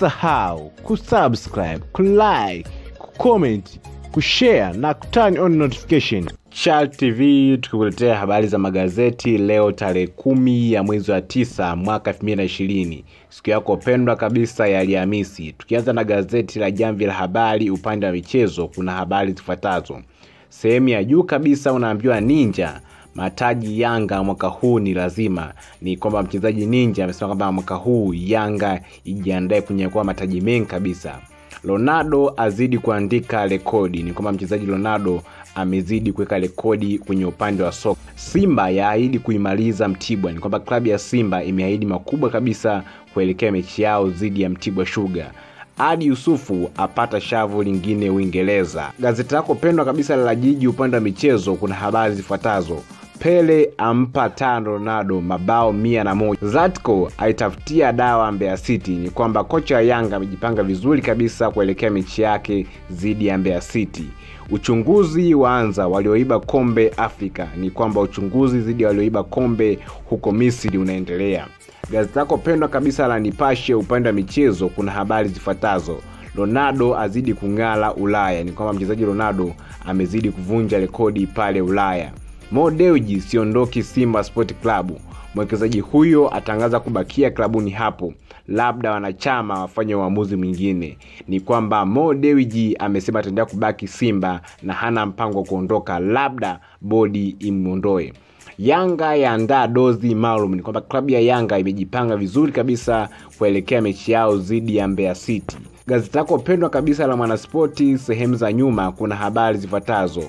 Usisahau kusubscribe, kulike, kucomment, kushare na kuturn on notification. Chal TV tukikuletea habari za magazeti leo tarehe kumi ya mwezi wa tisa mwaka 2020 siku yako pendwa kabisa ya Alhamisi. Tukianza na gazeti la Jamvi la Habari upande wa michezo, kuna habari zifuatazo. Sehemu ya juu kabisa unaambiwa Ninja mataji Yanga mwaka huu ni lazima. Ni kwamba mchezaji Ninja amesema kwamba mwaka huu Yanga ijiandae kunyakua mataji mengi kabisa. Ronaldo azidi kuandika rekodi. Ni kwamba mchezaji Ronaldo amezidi kuweka rekodi kwenye upande wa soka. Simba yaahidi kuimaliza Mtibwa. Ni kwamba klabu ya Simba imeahidi makubwa kabisa kuelekea mechi yao dhidi ya Mtibwa shuga Adi Yusufu apata shavu lingine Uingereza. Gazeti lako pendwa kabisa la Jiji upande wa michezo, kuna habari zifuatazo. Pele ampa tano Ronaldo mabao mia na moja. Zatko aitafutia dawa Mbeya City. Ni kwamba kocha wa Yanga amejipanga vizuri kabisa kuelekea mechi yake dhidi ya Mbeya City. Uchunguzi waanza walioiba kombe Afrika. Ni kwamba uchunguzi dhidi ya walioiba kombe huko Misri unaendelea. Gazeti lako pendwa kabisa la Nipashe upande wa michezo, kuna habari zifuatazo. Ronaldo azidi kung'ala Ulaya. Ni kwamba mchezaji Ronaldo amezidi kuvunja rekodi pale Ulaya. Mo Dewji siondoki Simba Sport Club. Mwekezaji huyo atangaza kubakia klabuni hapo, labda wanachama wafanye uamuzi mwingine. Ni kwamba Mo Dewji amesema ataendelea kubaki Simba na hana mpango wa kuondoka, labda bodi imwondoe. Yanga yaandaa dozi maalum. Ni kwamba klabu ya Yanga imejipanga vizuri kabisa kuelekea mechi yao dhidi ya Mbeya City. Gazeti lako pendwa kabisa la Mwanaspoti sehemu za nyuma, kuna habari zifuatazo.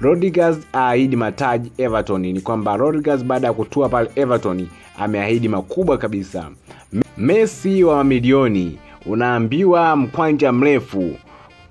Rodriguez aahidi mataji Everton. Ni kwamba Rodriguez baada ya kutua pale Everton ameahidi makubwa kabisa. Messi wa mamilioni, unaambiwa mkwanja mrefu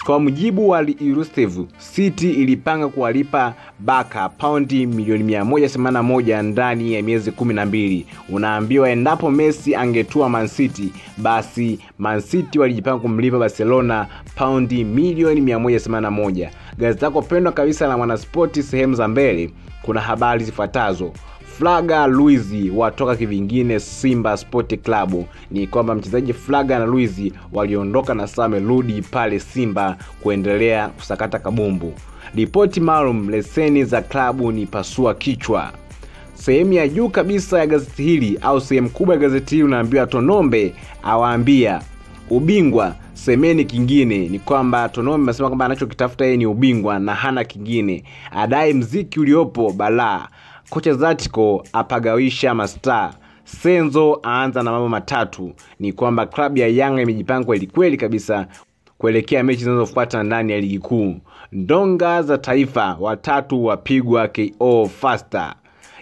kwa mujibu wa Ilustev, City ilipanga kuwalipa Baka paundi milioni 181 ndani ya miezi 12. Unaambiwa endapo Messi angetua Man City, basi Man City walijipanga kumlipa Barcelona paundi milioni 181. Gazeti lako pendwa kabisa la Mwanaspoti sehemu za mbele, kuna habari zifuatazo. Flaga Luizi watoka kivingine Simba Sport Club. Ni kwamba mchezaji Flaga na Luizi waliondoka na sasa wamerudi pale Simba kuendelea kusakata kabumbu. Ripoti maalum leseni za klabu ni pasua kichwa. Sehemu ya juu kabisa ya gazeti hili au sehemu kubwa ya gazeti hili unaambiwa Tonombe awaambia ubingwa semeni kingine. Ni kwamba tonomi amesema kwamba anachokitafuta yeye ni ubingwa na hana kingine, adai mziki uliopo balaa Kocha zatico apagawisha mastaa. Senzo aanza na mambo matatu. Ni kwamba klabu ya Yanga imejipanga kwelikweli kweli kabisa kuelekea mechi zinazofuata ndani ya ligi kuu. Ndonga za taifa watatu wapigwa KO Faster.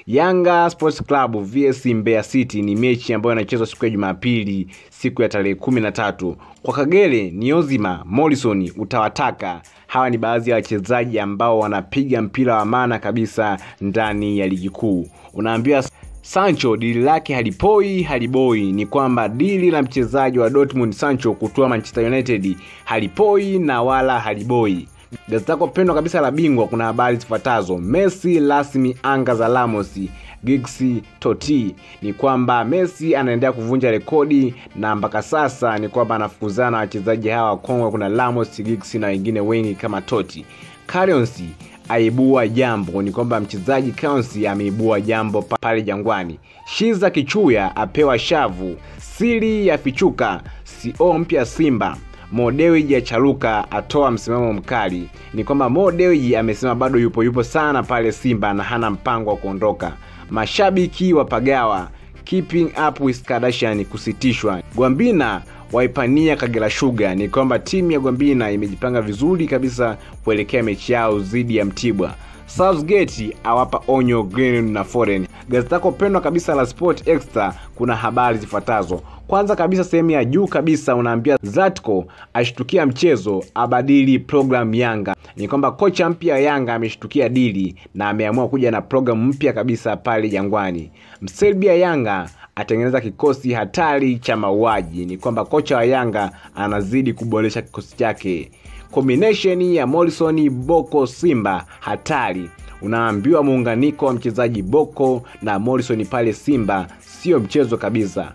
Yanga Sports Club vs Mbeya City ni mechi ambayo inachezwa siku ya Jumapili, siku ya tarehe kumi na tatu. Kwa Kagere ni Ozima Morrison utawataka. Hawa ni baadhi ya wachezaji ambao wanapiga mpira wa maana kabisa ndani ya ligi kuu. Unaambiwa Sancho dili lake halipoi haliboi. Ni kwamba dili la mchezaji wa Dortmund Sancho kutua Manchester United halipoi na wala haliboi. Gazeti lako pendwa kabisa la Bingwa kuna habari zifuatazo. Messi rasmi anga za lamos Giggs Toti. Ni kwamba Messi anaendelea kuvunja rekodi na mpaka sasa ni kwamba anafukuzana na wachezaji hawa wakongwe, kuna Ramos, Giggs na wengine wengi kama Toti. Carions aibua jambo. Ni kwamba mchezaji Carions ameibua jambo pale Jangwani. Shiza Kichuya apewa shavu. Siri ya fichuka. CEO mpya Simba Mo Dewji acharuka atoa msimamo mkali. Ni kwamba Mo Dewji amesema bado yupo yupo sana pale Simba na hana mpango wa kuondoka. Mashabiki wapagawa keeping up with Kardashian kusitishwa. Gwambina waipania Kagera Sugar. Ni kwamba timu ya Gwambina imejipanga vizuri kabisa kuelekea mechi yao dhidi ya Mtibwa. Southgate awapa onyo Green na Foreign. Gazeti lako pendwa kabisa la Sport Extra kuna habari zifuatazo. Kwanza kabisa sehemu ya juu kabisa unaambia Zlatko ashtukia mchezo abadili programu Yanga. Ni kwamba kocha mpya Yanga ameshtukia dili na ameamua kuja na programu mpya kabisa pale Jangwani. mselbia Yanga atengeneza kikosi hatari cha mauaji. Ni kwamba kocha wa Yanga anazidi kuboresha kikosi chake. Combination ya Morrison Boko Simba hatari. Unaambiwa muunganiko wa mchezaji Boko na Morrison pale Simba sio mchezo kabisa.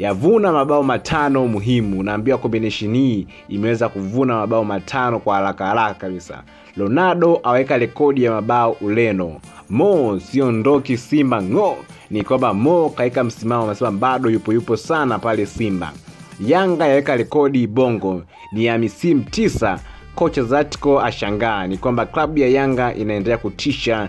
Yavuna mabao matano muhimu. Naambiwa combination hii imeweza kuvuna mabao matano kwa haraka haraka kabisa. Ronaldo aweka rekodi ya mabao uleno Mo siondoki Simba ng'o, ni kwamba Mo kaweka msimamo, amesema bado yupo yupo sana pale Simba. Yanga yaweka rekodi Bongo ni ya misimu tisa. Kocha Zatko ashangaa, ni kwamba klabu ya Yanga inaendelea kutisha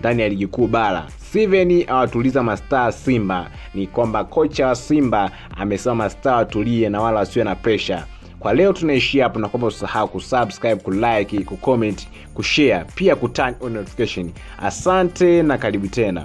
ndani ya ligi kuu bara. Steven awatuliza mastaa Simba, ni kwamba kocha wa Simba amesema mastaa watulie na wala wasiwe na pressure. Kwa leo tunaishia hapo, na kwamba usahau kusubscribe, kulike, kucomment, kushare, pia kuturn on notification. Asante na karibu tena.